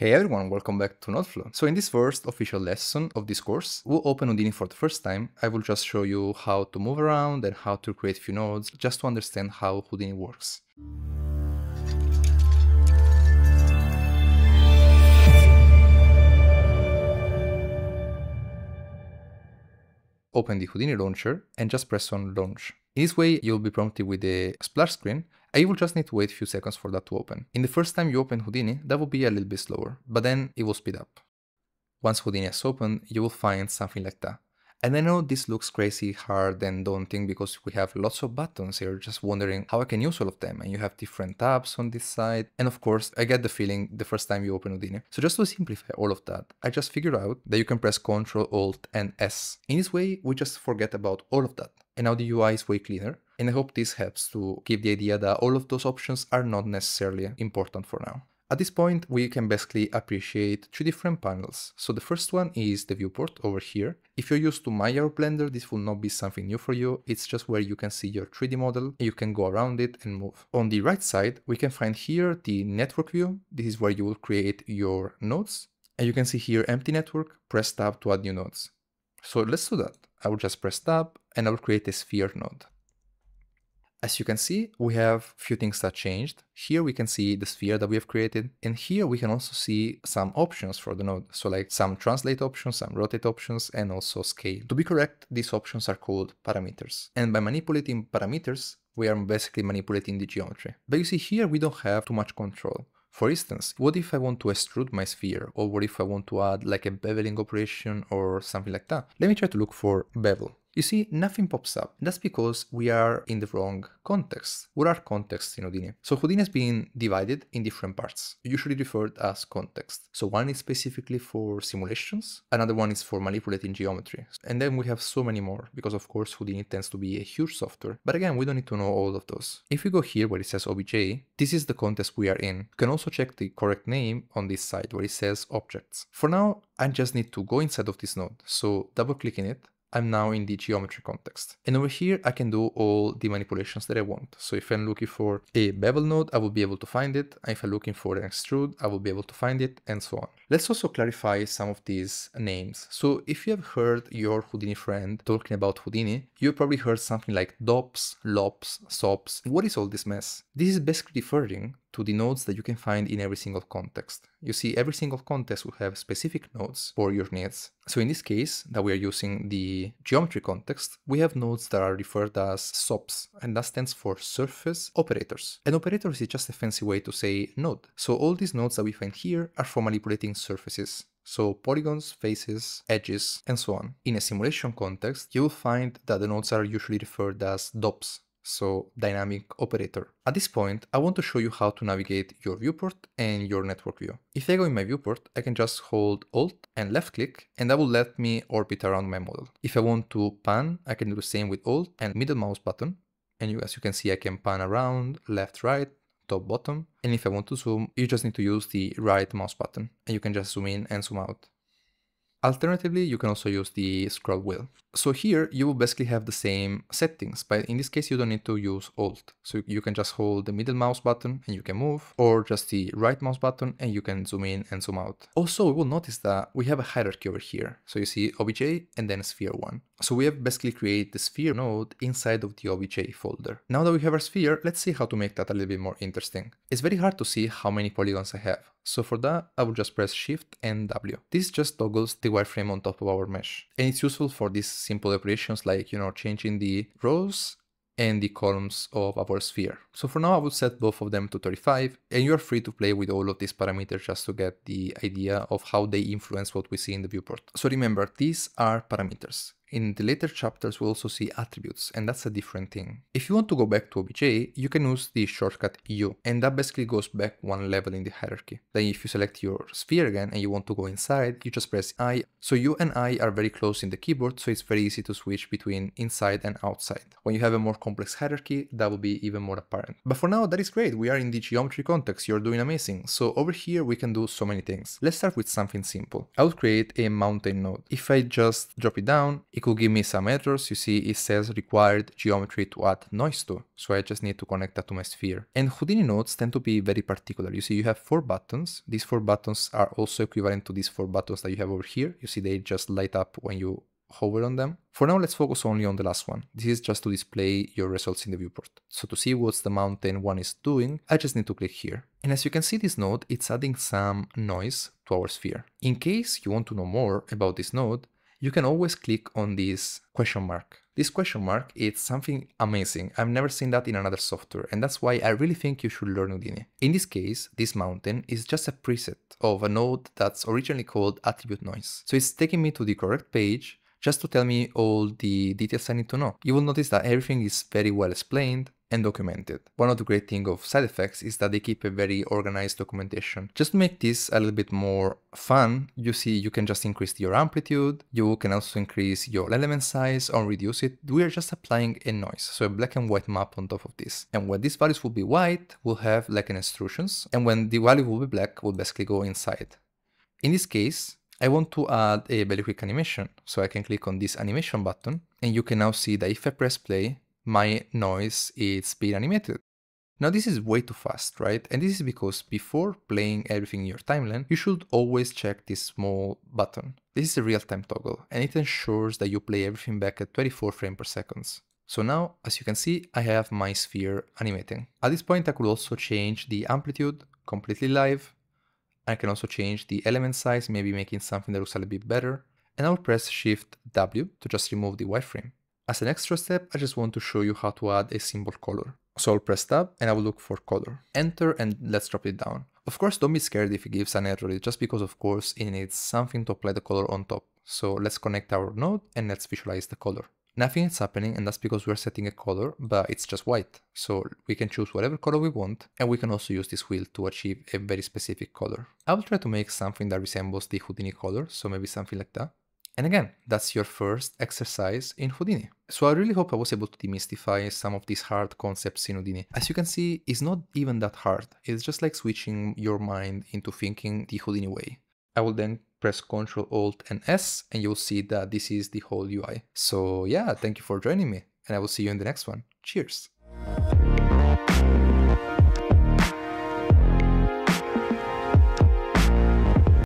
Hey everyone, welcome back to Nodeflow. So in this first official lesson of this course, we'll open Houdini for the first time. I will just show you how to move around and how to create a few nodes, just to understand how Houdini works. Open the Houdini launcher and just press on launch. In this way, you'll be prompted with a splash screen you will just need to wait a few seconds for that to open. In the first time you open Houdini, that will be a little bit slower, but then it will speed up. Once Houdini has opened, you will find something like that. And I know this looks crazy hard and daunting because we have lots of buttons here, just wondering how I can use all of them. And you have different tabs on this side. And of course, I get the feeling the first time you open Houdini. So just to simplify all of that, I just figured out that you can press Ctrl, Alt, and S. In this way, we just forget about all of that. And now the UI is way cleaner. And I hope this helps to give the idea that all of those options are not necessarily important for now. At this point, we can basically appreciate two different panels. So the first one is the viewport over here. If you're used to Maya or Blender, this will not be something new for you. It's just where you can see your 3D model and you can go around it and move. On the right side, we can find here the network view. This is where you will create your nodes. And you can see here empty network, press tab to add new nodes. So let's do that. I will just press tab and I will create a sphere node. As you can see, we have few things that changed. Here we can see the sphere that we have created, and here we can also see some options for the node. So like some translate options, some rotate options, and also scale. To be correct, these options are called parameters. And by manipulating parameters, we are basically manipulating the geometry. But you see here, we don't have too much control. For instance, what if I want to extrude my sphere? Or what if I want to add like a beveling operation or something like that? Let me try to look for bevel. You see, nothing pops up. That's because we are in the wrong context. What are contexts in Houdini? So Houdini has been divided in different parts, usually referred as context. So one is specifically for simulations, another one is for manipulating geometry. And then we have so many more, because of course Houdini tends to be a huge software. But again, we don't need to know all of those. If we go here where it says OBJ, this is the context we are in. You can also check the correct name on this side where it says objects. For now, I just need to go inside of this node. So double clicking it, I'm now in the geometry context. And over here, I can do all the manipulations that I want. So if I'm looking for a bevel node, I will be able to find it. If I'm looking for an extrude, I will be able to find it and so on. Let's also clarify some of these names. So if you have heard your Houdini friend talking about Houdini, you probably heard something like DOPS, LOPS, SOPs. What is all this mess? This is basically referring to the nodes that you can find in every single context. You see, every single context will have specific nodes for your needs. So in this case, that we are using the geometry context, we have nodes that are referred as SOPs, and that stands for Surface Operators. And operators is just a fancy way to say node. So all these nodes that we find here are for manipulating surfaces. So polygons, faces, edges, and so on. In a simulation context, you will find that the nodes are usually referred as DOPs, so dynamic operator. At this point, I want to show you how to navigate your viewport and your network view. If I go in my viewport, I can just hold Alt and left click and that will let me orbit around my model. If I want to pan, I can do the same with Alt and middle mouse button. And you, as you can see, I can pan around, left, right, top, bottom. And if I want to zoom, you just need to use the right mouse button and you can just zoom in and zoom out. Alternatively, you can also use the scroll wheel. So here you will basically have the same settings, but in this case you don't need to use Alt. So you can just hold the middle mouse button and you can move, or just the right mouse button and you can zoom in and zoom out. Also, we will notice that we have a hierarchy over here. So you see OBJ and then sphere 1. So we have basically created the sphere node inside of the OBJ folder. Now that we have our sphere, let's see how to make that a little bit more interesting. It's very hard to see how many polygons I have. So for that, I will just press Shift and W. This just toggles the wireframe on top of our mesh. And it's useful for these simple operations like, you know, changing the rows and the columns of our sphere. So for now I will set both of them to 35 and you're free to play with all of these parameters just to get the idea of how they influence what we see in the viewport. So remember, these are parameters. In the later chapters, we'll also see attributes, and that's a different thing. If you want to go back to OBJ, you can use the shortcut U, and that basically goes back one level in the hierarchy. Then if you select your sphere again and you want to go inside, you just press I. So U and I are very close in the keyboard, so it's very easy to switch between inside and outside. When you have a more complex hierarchy, that will be even more apparent. But for now, that is great. We are in the geometry context. You're doing amazing. So over here, we can do so many things. Let's start with something simple. I will create a mountain node. If I just drop it down, could give me some errors. You see, it says required geometry to add noise to. So I just need to connect that to my sphere. And Houdini nodes tend to be very particular. You see, you have four buttons. These four buttons are also equivalent to these four buttons that you have over here. You see, they just light up when you hover on them. For now, let's focus only on the last one. This is just to display your results in the viewport. So to see what the mountain one is doing, I just need to click here. And as you can see this node, it's adding some noise to our sphere. In case you want to know more about this node, you can always click on this question mark. This question mark is something amazing. I've never seen that in another software and that's why I really think you should learn Houdini. In this case, this mountain is just a preset of a node that's originally called attribute noise. So it's taking me to the correct page just to tell me all the details I need to know. You will notice that everything is very well explained and documented. One of the great things of SideFX is that they keep a very organized documentation. Just to make this a little bit more fun, you see you can just increase your amplitude, you can also increase your element size or reduce it. We are just applying a noise, so a black and white map on top of this. And when these values will be white, we'll have like an extrusions, and when the value will be black, we'll basically go inside. In this case, I want to add a very quick animation, so I can click on this animation button, and you can now see that if I press play, my noise is being animated. Now this is way too fast, right? And this is because before playing everything in your timeline, you should always check this small button. This is a real-time toggle, and it ensures that you play everything back at 24 frames per second. So now, as you can see, I have my sphere animating. At this point, I could also change the amplitude completely live. I can also change the element size, maybe making something that looks a little bit better. And I'll press Shift W to just remove the wireframe. As an extra step, I just want to show you how to add a symbol color. So I'll press tab and I will look for color. Enter and let's drop it down. Of course, don't be scared if it gives an error, just because of course it needs something to apply the color on top. So let's connect our node and let's visualize the color. Nothing is happening and that's because we're setting a color, but it's just white. So we can choose whatever color we want and we can also use this wheel to achieve a very specific color. I will try to make something that resembles the Houdini color, so maybe something like that. And again, that's your first exercise in Houdini. So I really hope I was able to demystify some of these hard concepts in Houdini. As you can see, it's not even that hard. It's just like switching your mind into thinking the Houdini way. I will then press Ctrl Alt and S and you'll see that this is the whole UI. So yeah, thank you for joining me and I will see you in the next one. Cheers!